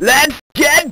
Let's get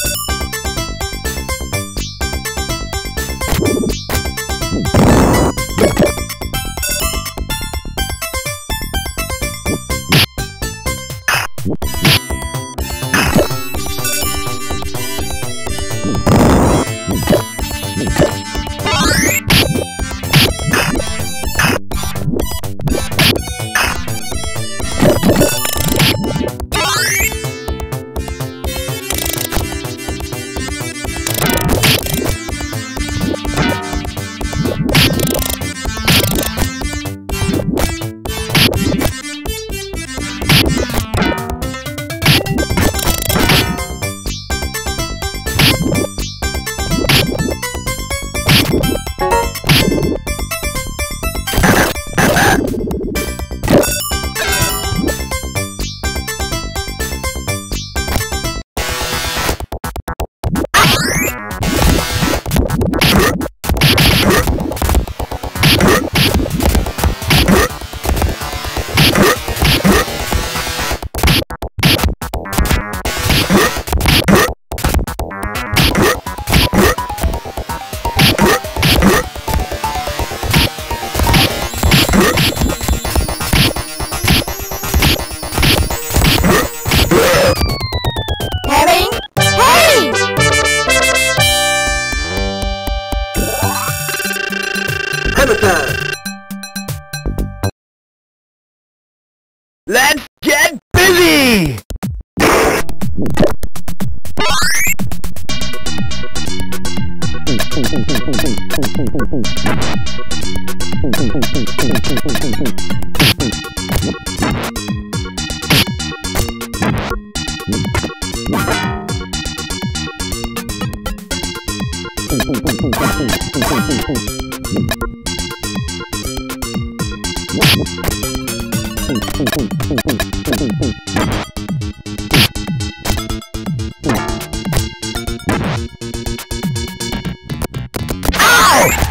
Oh!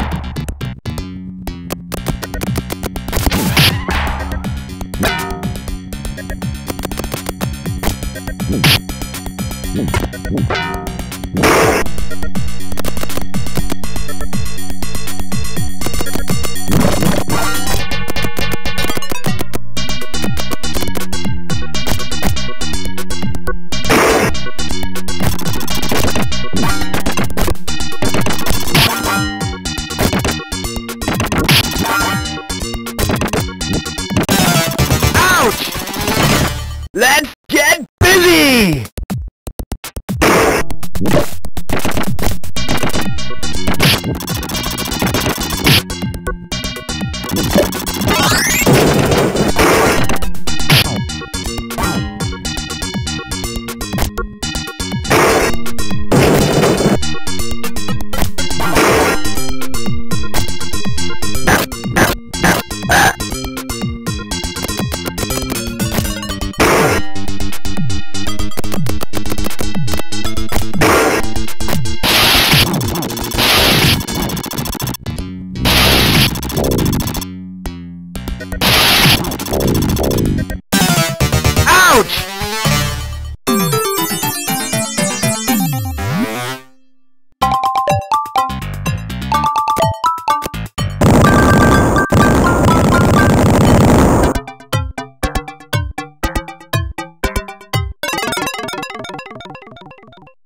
Ouch!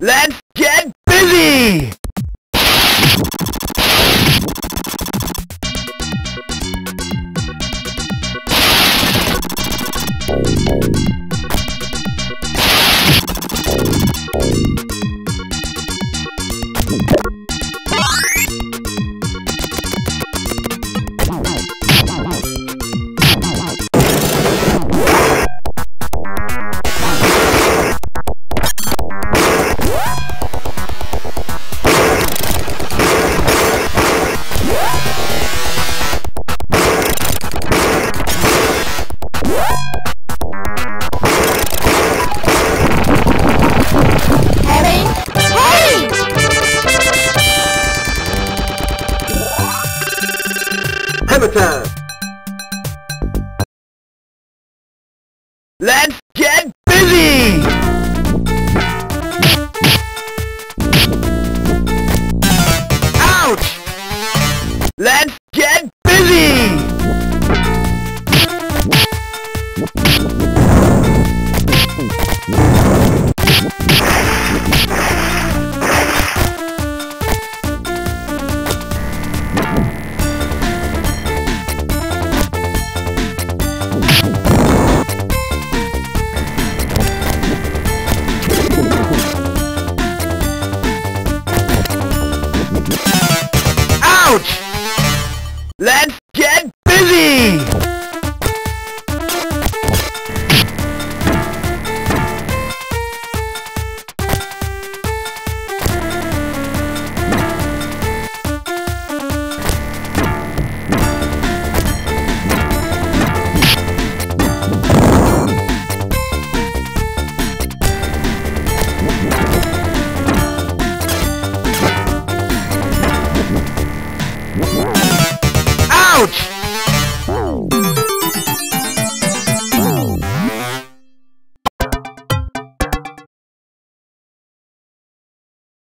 Let's! Whoa. good.